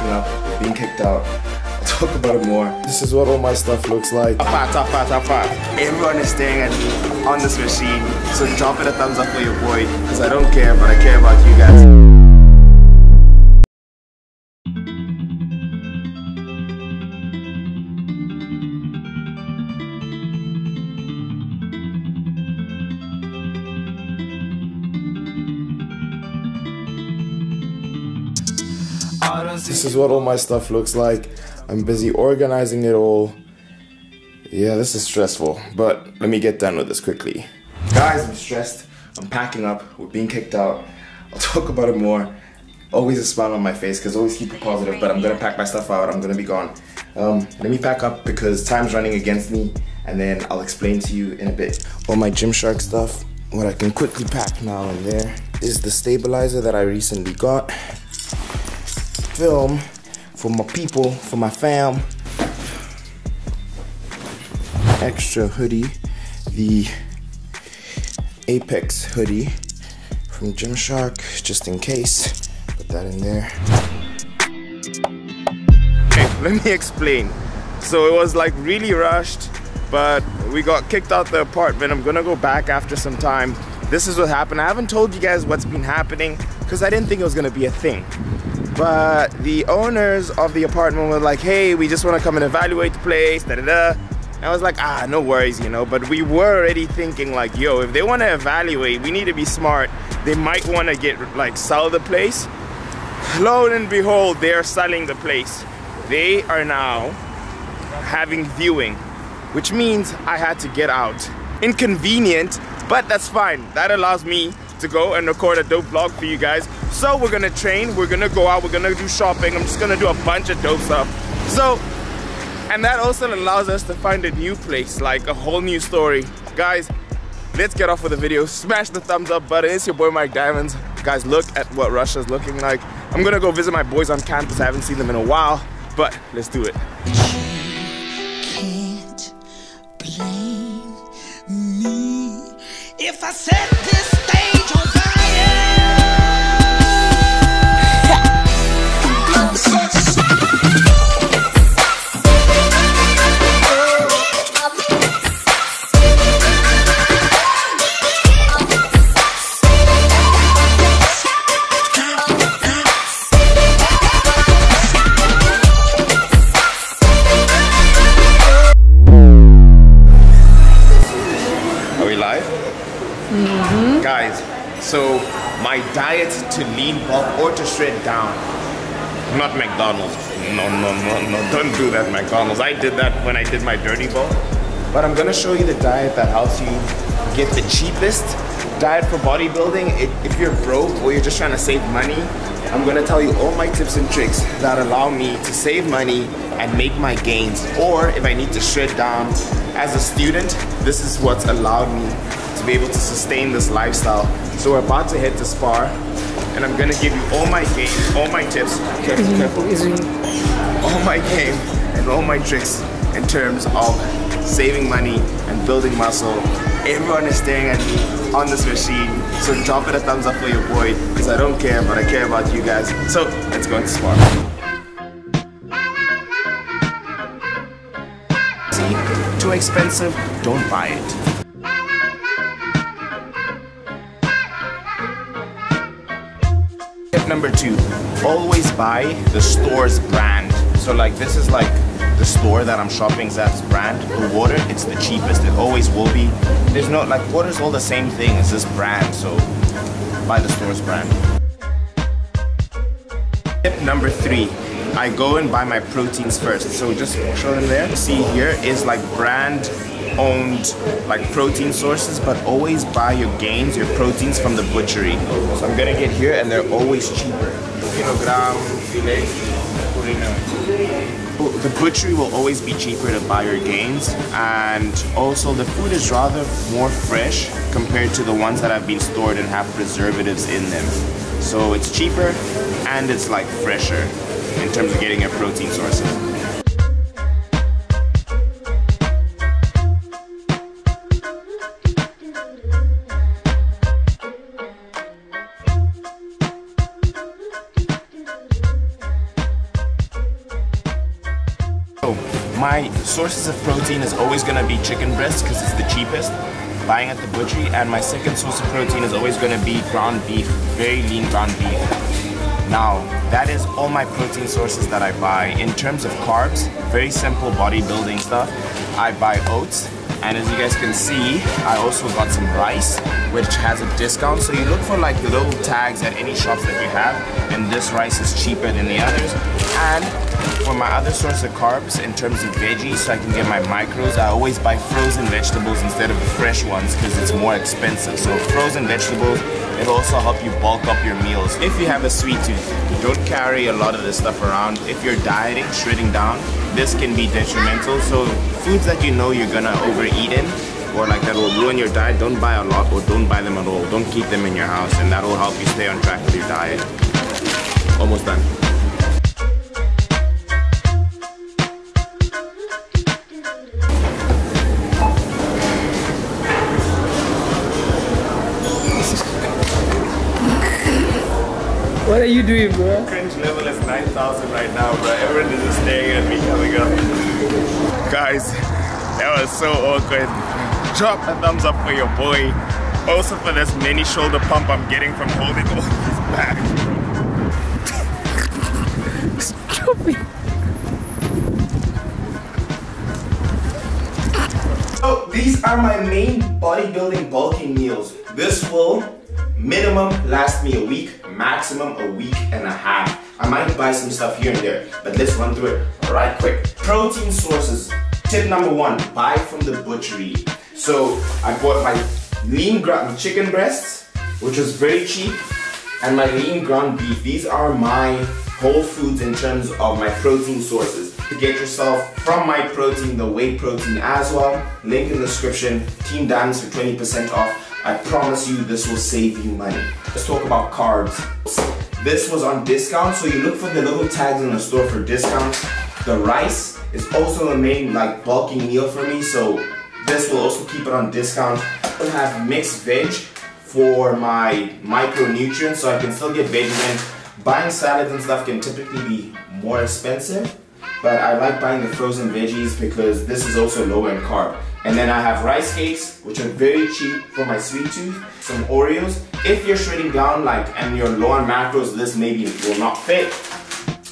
packing up, being kicked out. I'll talk about it more. This is what all my stuff looks like. Top five, top five, top five. Everyone is staring at me on this machine, so drop it a thumbs up for your boy, because I don't care, but I care about you guys. This is what all my stuff looks like. I'm busy organizing it all. Yeah, this is stressful, but let me get done with this quickly. Guys, I'm stressed. I'm packing up. We're being kicked out. I'll talk about it more. Always a smile on my face because always keep it positive, but I'm gonna pack my stuff out. I'm gonna be gone. Um, let me pack up because time's running against me and then I'll explain to you in a bit. All my Gymshark stuff, what I can quickly pack now and there is the stabilizer that I recently got film for my people, for my fam. Extra hoodie, the Apex hoodie from Gymshark, just in case. Put that in there. Okay, let me explain. So it was like really rushed, but we got kicked out the apartment. I'm gonna go back after some time. This is what happened. I haven't told you guys what's been happening because I didn't think it was gonna be a thing. But the owners of the apartment were like, hey, we just want to come and evaluate the place, da da da. I was like, ah, no worries, you know. But we were already thinking like, yo, if they want to evaluate, we need to be smart. They might want to get like sell the place. Lo and behold, they are selling the place. They are now having viewing, which means I had to get out. Inconvenient, but that's fine. That allows me to go and record a dope vlog for you guys. So we're gonna train, we're gonna go out, we're gonna do shopping. I'm just gonna do a bunch of dope stuff. So, and that also allows us to find a new place, like a whole new story. Guys, let's get off with the video. Smash the thumbs up button. It's your boy Mike Diamonds. Guys, look at what Russia's looking like. I'm gonna go visit my boys on campus. I haven't seen them in a while, but let's do it. If I set this so my diet to lean bulk or to shred down. Not McDonald's. No, no, no, no. Don't do that, McDonald's. I did that when I did my dirty bulk. But I'm gonna show you the diet that helps you get the cheapest diet for bodybuilding. If- If you're broke or you're just trying to save money, I'm gonna tell you all my tips and tricks that allow me to save money and make my gains. Or if I need to shred down as a student, this is what's allowed me to be able to sustain this lifestyle. So we're about to hit the spar and I'm gonna give you all my game, all my tips, careful, careful, all my game and all my tricks in terms of saving money and building muscle. Everyone is staring at me on this machine, so drop it a thumbs up for your boy, because I don't care, but I care about you guys. So let's go into spar. See, too expensive, don't buy it. Number two, always buy the store's brand. So like this is like the store that I'm shopping at brand. The water, it's the cheapest. It always will be. There's no like water's all the same thing as this brand. So buy the store's brand. Tip number three, I go and buy my proteins first. So just show them there. See here is like brand owned like protein sources, but always buy your gains, your proteins from the butchery. So I'm gonna get here and they're always cheaper. Kilogram filet. The butchery will always be cheaper to buy your gains, and also the food is rather more fresh compared to the ones that have been stored and have preservatives in them. So it's cheaper and it's like fresher in terms of getting your protein sources. My sources of protein is always gonna be chicken breast because it's the cheapest buying at the butchery and my second source of protein is always gonna be ground beef, very lean ground beef. Now, that is all my protein sources that I buy. In terms of carbs, very simple bodybuilding stuff. I buy oats, and as you guys can see, I also got some rice, which has a discount. So you look for like little tags at any shops that you have, and this rice is cheaper than the others. And for my other source of carbs, in terms of veggies, so I can get my macros, I always buy frozen vegetables instead of the fresh ones because it's more expensive. So frozen vegetables, it'll also help you bulk up your meals. If you have a sweet tooth, don't carry a lot of this stuff around. If you're dieting, shredding down, this can be detrimental. So foods that you know you're gonna overeat in, or like that will ruin your diet, don't buy a lot or don't buy them at all. Don't keep them in your house and that will help you stay on track with your diet. Almost done. What are you doing, bro? Level is 9,000 right now, bro. Everyone is just staring at me coming up. Guys, that was so awkward. Drop a thumbs up for your boy. Also for this mini shoulder pump I'm getting from holding all back. Stop it. So these are my main bodybuilding bulking meals. This will minimum last me a week, maximum a week and a half. I might buy some stuff here and there, but let's run through it right quick. Protein sources. Tip number one, buy from the butchery. So I bought my lean ground chicken breasts, which was very cheap, and my lean ground beef. These are my whole foods in terms of my protein sources. To get yourself from Myprotein, the whey protein as well, link in the description, Team Diamonds for 20% off. I promise you this will save you money. Let's talk about carbs. This was on discount, so you look for the little tags in the store for discounts. The rice is also a main like bulking meal for me, so this will also keep it on discount. I have mixed veg for my micronutrients, so I can still get veggies in. Buying salads and stuff can typically be more expensive, but I like buying the frozen veggies because this is also lower in carb. And then I have rice cakes, which are very cheap for my sweet tooth. Some Oreos. If you're shredding down like and you're low on macros, this maybe will not fit.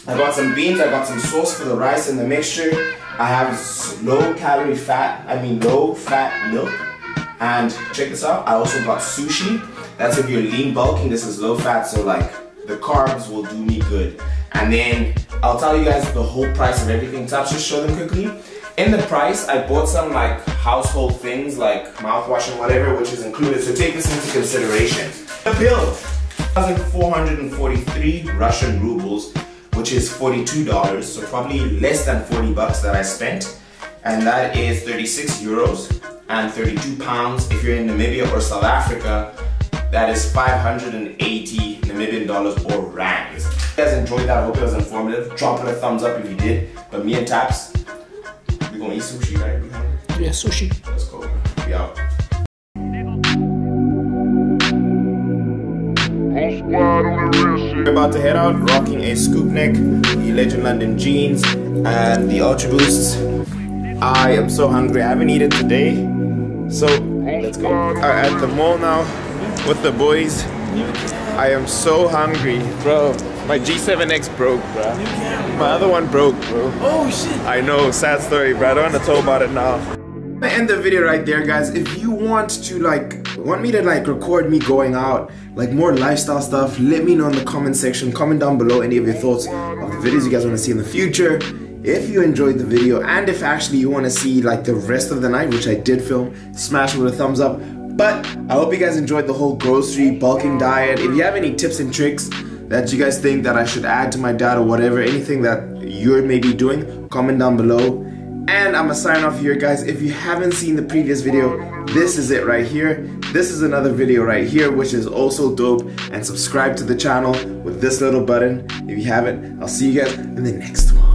I got some beans, I got some sauce for the rice and the mixture. I have low calorie fat, I mean low fat milk. And check this out, I also got sushi. That's if you're lean bulking, this is low fat, so like the carbs will do me good. And then I'll tell you guys the whole price of everything. I'll just show them quickly. In the price, I bought some like household things like mouthwash and whatever, which is included. So take this into consideration. The bill, 1,443 Russian rubles, which is $42. So probably less than 40 bucks that I spent. And that is 36 euros and 32 pounds. If you're in Namibia or South Africa, that is 580 Namibian dollars or rands. If you guys enjoyed that, I hope it was informative. Drop it a thumbs up if you did. But me and Taps, we gonna eat sushi, right? Yeah, sushi. Let's go. We out. We're about to head out, rocking a scoop neck, the Legend London jeans, and the Ultra Boosts. I am so hungry. I haven't eaten today, so let's go. Are at the mall now with the boys. I am so hungry, bro. My G7X broke, bro. My other one broke, bro. Oh shit. I know, sad story, bro. I don't want to talk about it now. I'm gonna end the video right there, guys. If you want to like, want me to like record me going out, like more lifestyle stuff, let me know in the comment section. Comment down below any of your thoughts of the videos you guys want to see in the future. If you enjoyed the video and if actually you want to see like the rest of the night, which I did film, smash it with a thumbs up. But I hope you guys enjoyed the whole grocery bulking diet. If you have any tips and tricks that you guys think that I should add to my diet or whatever, anything that you're maybe doing, comment down below. And I'm gonna sign off here, guys. If you haven't seen the previous video, this is it right here. This is another video right here, which is also dope. And subscribe to the channel with this little button if you haven't. I'll see you guys in the next one.